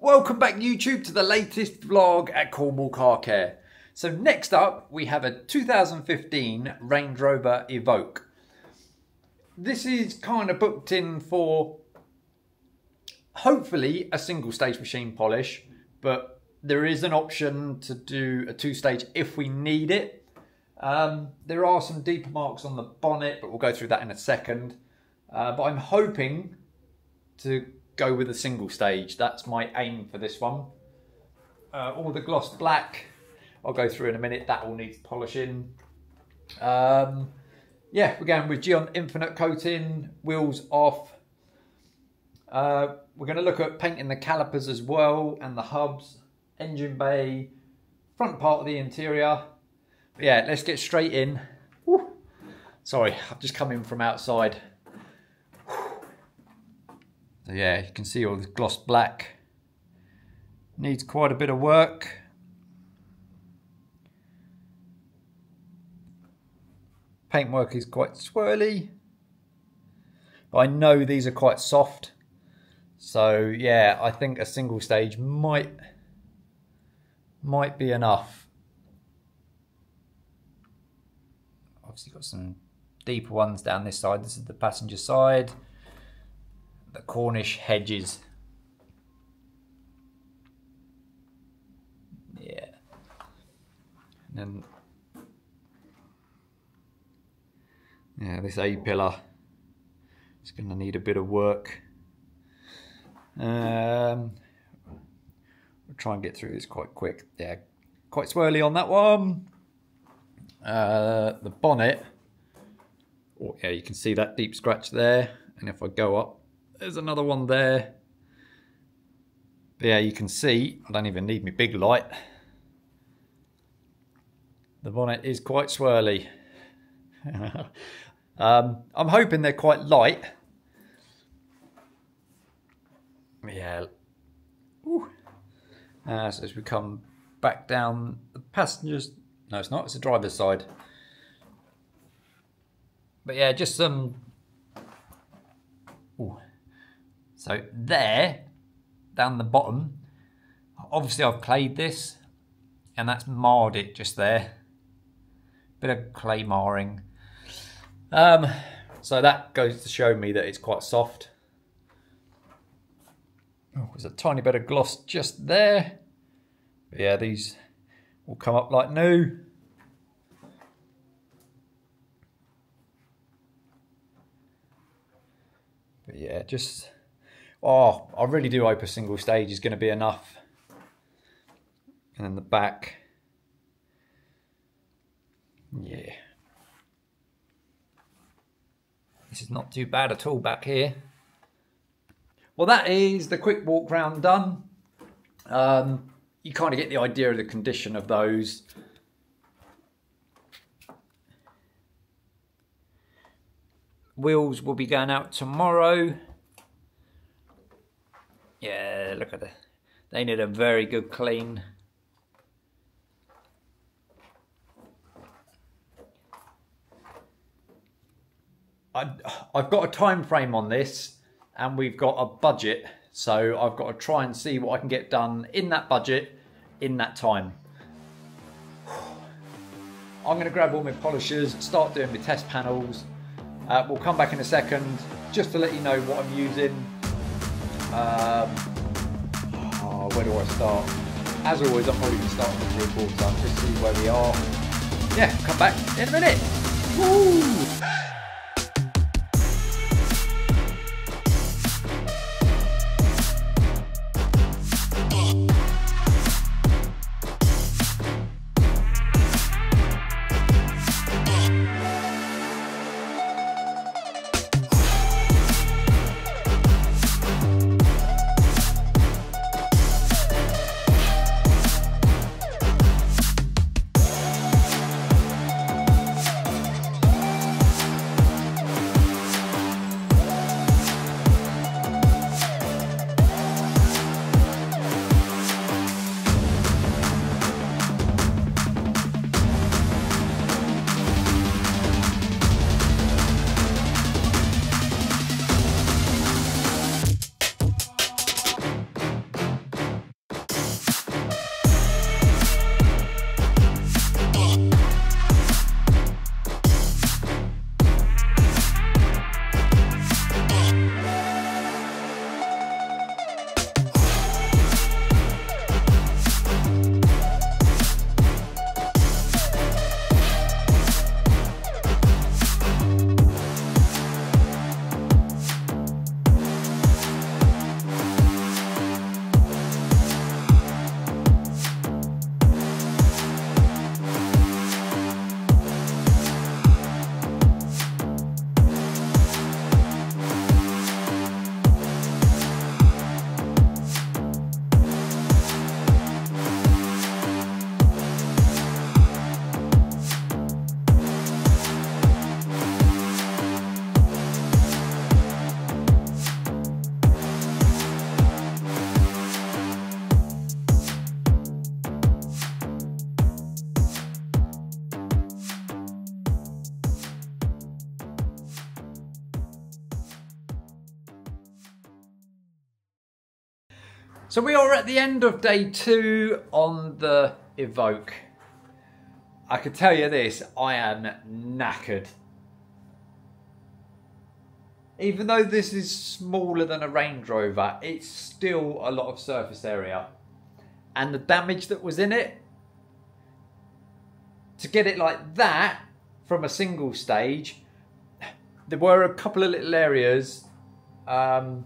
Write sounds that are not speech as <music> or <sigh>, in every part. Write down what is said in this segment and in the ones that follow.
Welcome back YouTube to the latest vlog at Cornwall Car Care. So next up we have a 2015 Range Rover Evoque. This is kind of booked in for hopefully a single stage machine polish but there is an option to do a two stage if we need it. Um, there are some deeper marks on the bonnet but we'll go through that in a second. Uh, but I'm hoping to go with a single stage. That's my aim for this one. Uh, all the gloss black, I'll go through in a minute. That all needs polishing. Um, yeah, we're going with Gyeon Infinite Coating, wheels off. Uh, we're going to look at painting the calipers as well and the hubs, engine bay, front part of the interior. But yeah, let's get straight in. Woo. Sorry, I've just come in from outside. So yeah, you can see all this gloss black. Needs quite a bit of work. Paintwork is quite swirly. But I know these are quite soft. So yeah, I think a single stage might might be enough. Obviously got some deeper ones down this side. This is the passenger side the Cornish hedges. Yeah. And then, yeah, this A pillar is going to need a bit of work. Um, we'll try and get through this quite quick. Yeah, quite swirly on that one. Uh, the bonnet, oh yeah, you can see that deep scratch there. And if I go up, there's another one there. But yeah, you can see, I don't even need my big light. The bonnet is quite swirly. <laughs> um, I'm hoping they're quite light. Yeah. Uh, so as we come back down the passengers, no it's not, it's the driver's side. But yeah, just some Ooh. So there, down the bottom, obviously I've clayed this and that's marred it just there. Bit of clay marring. Um, so that goes to show me that it's quite soft. Oh, there's a tiny bit of gloss just there. But yeah, these will come up like new. But yeah, just Oh, I really do hope a single stage is going to be enough. And then the back. Yeah. This is not too bad at all back here. Well, that is the quick walk round done. Um, you kind of get the idea of the condition of those. Wheels will be going out tomorrow. Yeah, look at it. They need a very good clean. I, I've got a time frame on this and we've got a budget. So I've got to try and see what I can get done in that budget in that time. I'm going to grab all my polishers, start doing my test panels. Uh, we'll come back in a second just to let you know what I'm using um, oh, where do I start? As always, I'm probably going to start with the report just see where we are. Yeah, come back in a minute. Woo! So we are at the end of day two on the Evoque. I can tell you this, I am knackered. Even though this is smaller than a Range Rover, it's still a lot of surface area. And the damage that was in it, to get it like that from a single stage, there were a couple of little areas um,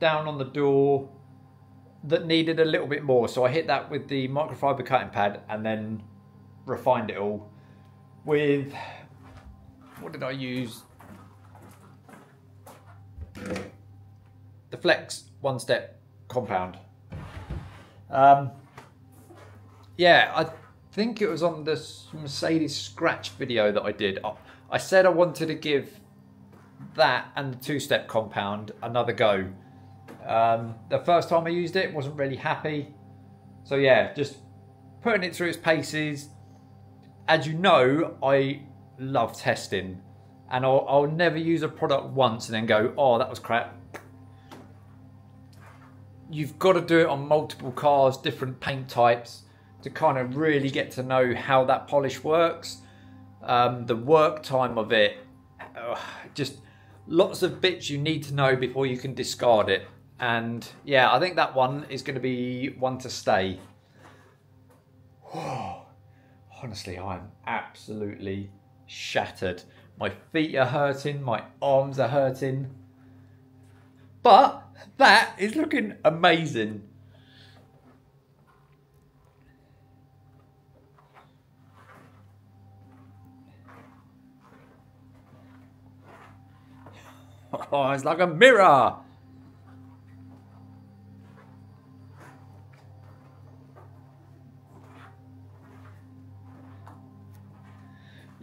down on the door that needed a little bit more. So I hit that with the microfiber cutting pad and then refined it all with, what did I use? The Flex one step compound. Um, yeah, I think it was on this Mercedes scratch video that I did. I, I said I wanted to give that and the two step compound another go. Um, the first time I used it, wasn't really happy. So yeah, just putting it through its paces. As you know, I love testing, and I'll, I'll never use a product once and then go, "Oh, that was crap." You've got to do it on multiple cars, different paint types, to kind of really get to know how that polish works. Um, the work time of it, just lots of bits you need to know before you can discard it. And yeah, I think that one is going to be one to stay. <sighs> honestly, I'm absolutely shattered. My feet are hurting, my arms are hurting. But that is looking amazing. <laughs> Oh, it's like a mirror.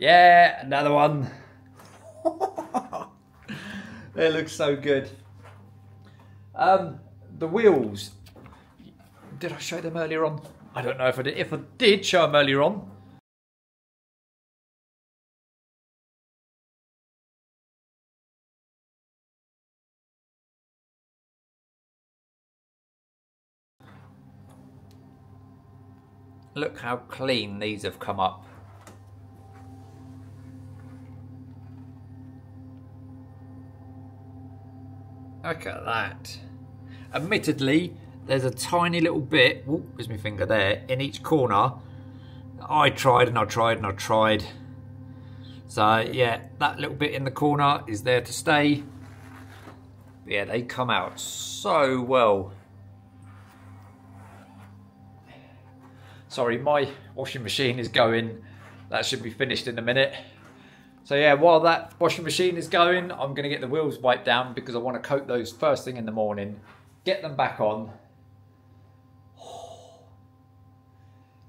Yeah, another one. <laughs> it looks so good. Um, the wheels. Did I show them earlier on? I don't know if I did. If I did show them earlier on, Look how clean these have come up. Look at that. Admittedly, there's a tiny little bit, whoop, there's my finger there, in each corner. I tried and I tried and I tried. So yeah, that little bit in the corner is there to stay. Yeah, they come out so well. Sorry, my washing machine is going. That should be finished in a minute. So yeah, while that washing machine is going, I'm going to get the wheels wiped down because I want to coat those first thing in the morning, get them back on,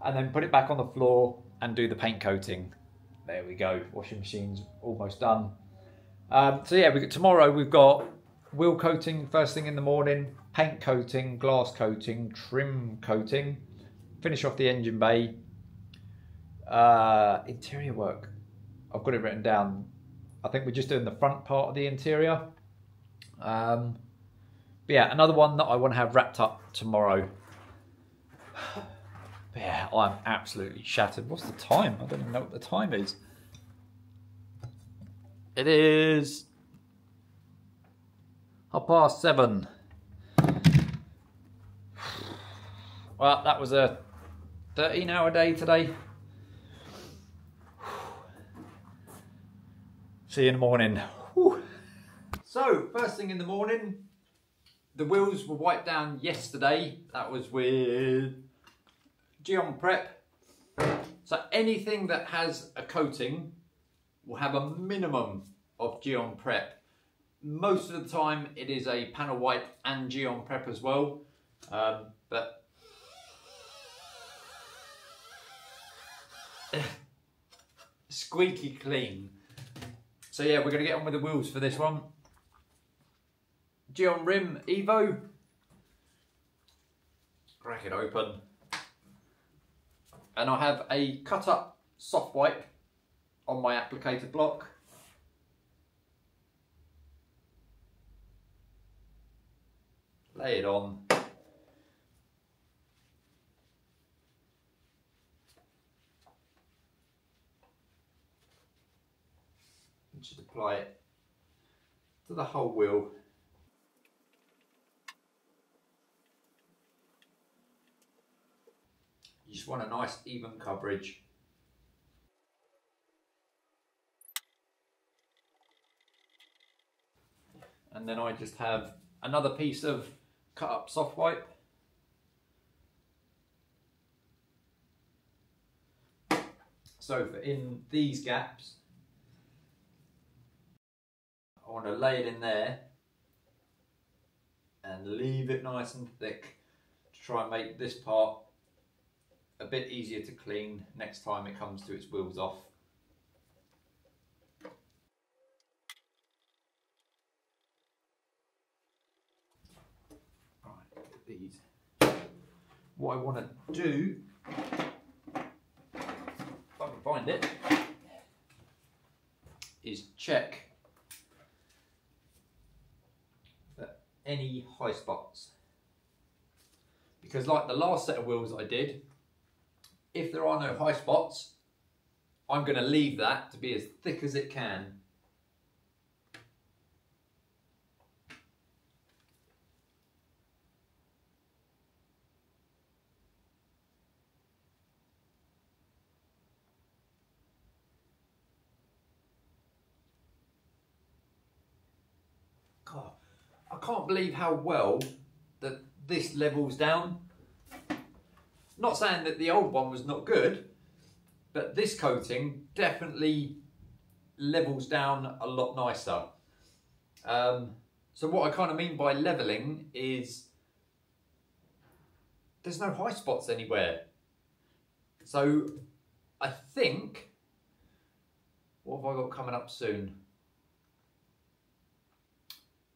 and then put it back on the floor and do the paint coating. There we go, washing machine's almost done. Um, so yeah, we got, tomorrow we've got wheel coating first thing in the morning, paint coating, glass coating, trim coating, finish off the engine bay, uh, interior work I've got it written down. I think we're just doing the front part of the interior. Um, but yeah, another one that I want to have wrapped up tomorrow. But yeah, I'm absolutely shattered. What's the time? I don't even know what the time is. It is half past seven. Well, that was a 13 hour day today. See you in the morning. Whew. So, first thing in the morning, the wheels were wiped down yesterday. That was with Gyeon Prep. So anything that has a coating will have a minimum of Gyeon Prep. Most of the time it is a panel wipe and Gyeon Prep as well. Um, but <laughs> squeaky clean. So yeah, we're going to get on with the wheels for this one. Gyeon Rim Evo. Crack it open. And I have a cut up soft wipe on my applicator block. Lay it on. Just apply it to the whole wheel. You just want a nice even coverage. And then I just have another piece of cut up soft wipe. So for in these gaps, want to lay it in there and leave it nice and thick to try and make this part a bit easier to clean next time it comes to its wheels off. Right, these. What I want to do, if I can find it, is check for any high spots. Because like the last set of wheels I did, if there are no high spots, I'm going to leave that to be as thick as it can. God, I can't believe how well that this levels down. Not saying that the old one was not good, but this coating definitely levels down a lot nicer. Um, so what I kind of mean by leveling is there's no high spots anywhere. So I think, what have I got coming up soon?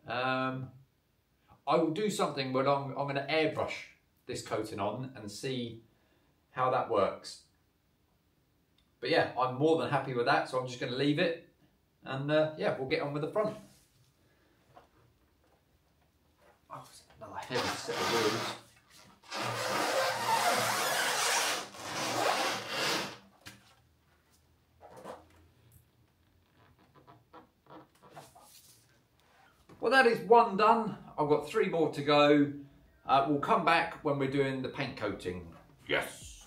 Um, I will do something where I'm, I'm going to airbrush this coating on and see how that works. But yeah, I'm more than happy with that, so I'm just going to leave it and uh, yeah, we'll get on with the front. Oh, another heavy set of wheels. Well, that is one done. I've got three more to go. Uh, we'll come back when we're doing the paint coating. Yes.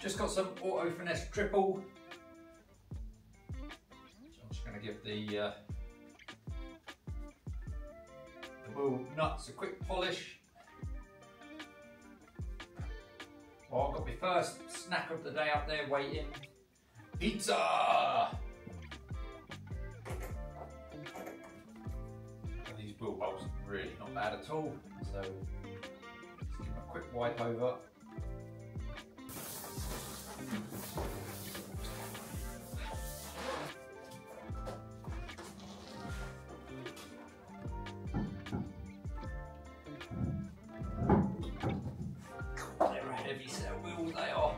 Just got some Auto Finesse Triple. So I'm just going to give the, uh, the nuts a quick polish. Well, I've got my first snack of the day up there waiting. Pizza! Not bad at all. So just give a quick wipe over. They're a heavy set of wheels, they are.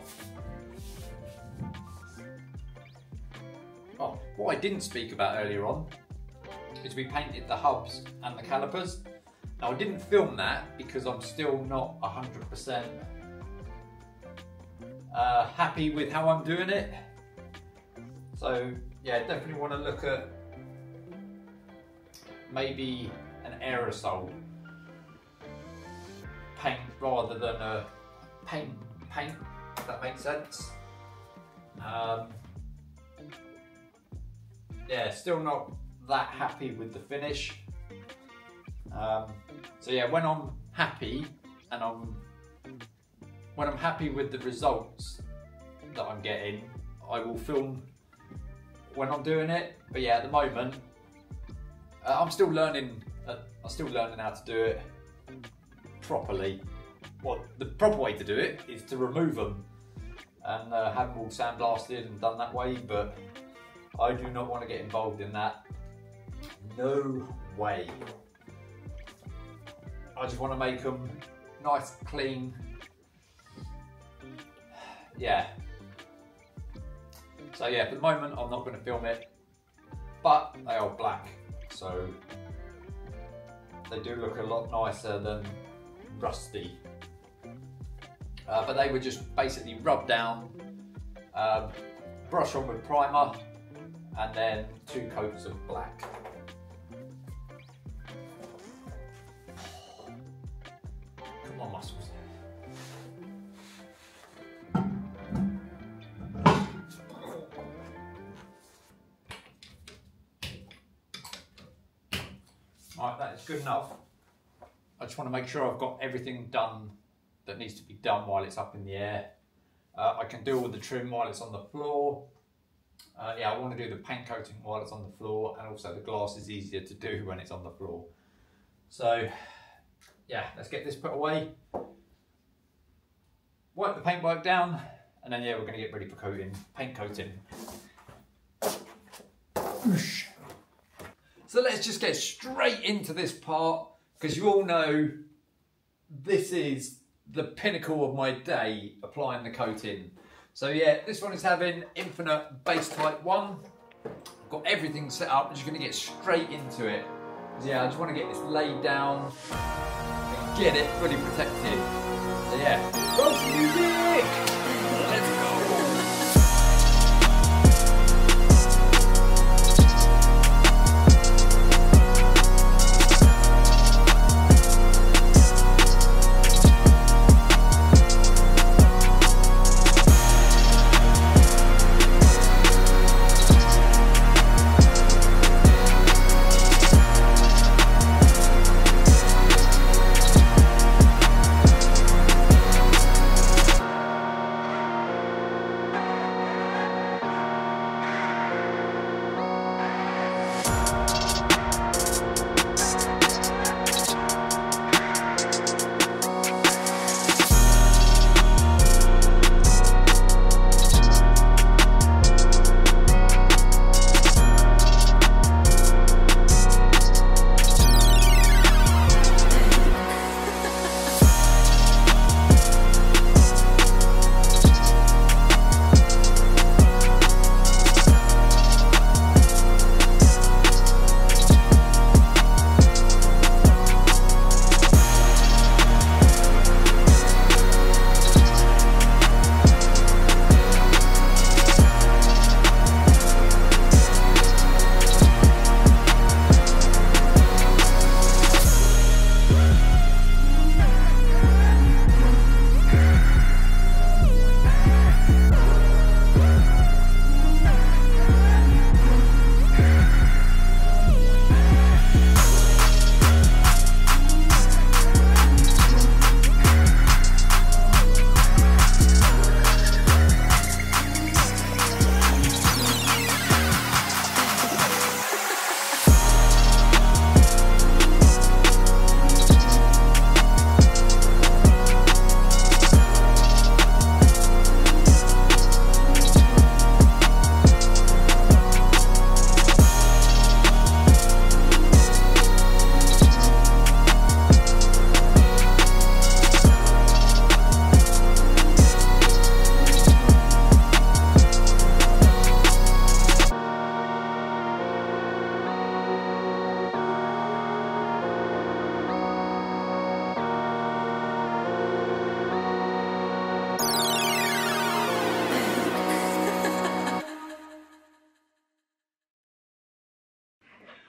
Oh, what I didn't speak about earlier on is we painted the hubs and the calipers. Now I didn't film that because I'm still not 100% uh, happy with how I'm doing it. So yeah, definitely want to look at maybe an aerosol paint rather than a paint paint, if that makes sense. Um, yeah, still not that happy with the finish. Um, so yeah, when I'm happy and I'm when I'm happy with the results that I'm getting, I will film when I'm doing it. But yeah, at the moment, uh, I'm still learning. Uh, I'm still learning how to do it properly. Well, the proper way to do it is to remove them and uh, have them all sandblasted and done that way. But I do not want to get involved in that. No way. I just want to make them nice, clean. Yeah. So yeah, for the moment I'm not going to film it, but they are black, so they do look a lot nicer than rusty. Uh, but they were just basically rubbed down Um, brush on with primer and then two coats of black. Alright, that is good enough. I just want to make sure I've got everything done that needs to be done while it's up in the air. Uh, I can do all the trim while it's on the floor. Uh, yeah, I want to do the paint coating while it's on the floor and also the glass is easier to do <laughs> when it's on the floor. So yeah, let's get this put away. Wipe the paintwork down and then yeah, we're going to get ready for coating, paint coating. So let's just get straight into this part because you all know this is the pinnacle of my day applying the coating. So yeah, this one is having infinite base type one. I've got everything set up. I'm just gonna get straight into it. Yeah, I just wanna get this laid down and get it fully protected. So yeah, roll music!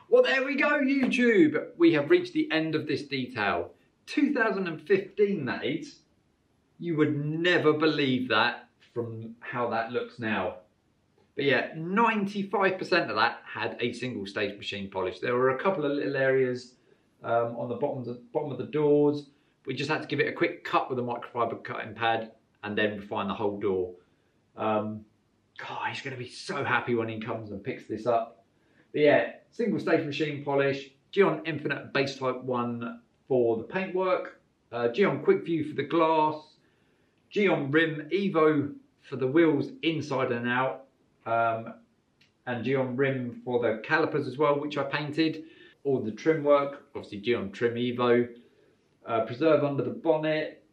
Well, there we go, YouTube. We have reached the end of this detail. 2015, that is. You would never believe that from how that looks now. But yeah, 95% of that had a single stage machine polish. There were a couple of little areas um, on the bottom of the, bottom of the doors. We just had to give it a quick cut with a microfiber cutting pad and then refine the whole door. Um, God, he's going to be so happy when he comes and picks this up. But yeah, single stage machine polish, Gyeon Infinite Base Type 1 for the paintwork, uh, Gyeon Quick View for the glass, Gyeon Rim Evo for the wheels inside and out, um, and Gyeon Rim for the calipers as well, which I painted. All the trim work, obviously Gyeon Trim Evo, uh, preserve under the bonnet,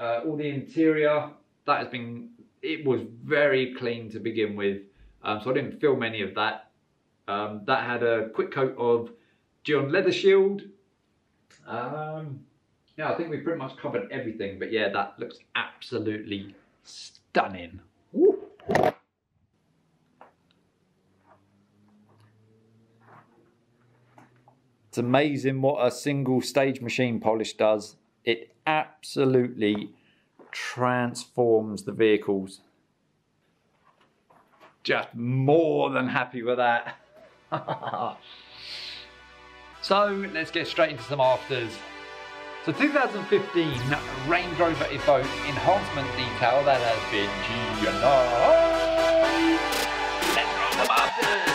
uh, all the interior, that has been, it was very clean to begin with. Um, so I didn't film any of that. Um, that had a quick coat of Gyeon Leather Shield. Um, yeah, I think we pretty much covered everything, but yeah, that looks absolutely stunning. Woo. It's amazing what a single stage machine polish does. It absolutely transforms the vehicles. Just more than happy with that. <laughs> so let's get straight into some afters. So 2015 Range Rover Evoque enhancement detail that has been G&I. Let's roll some afters.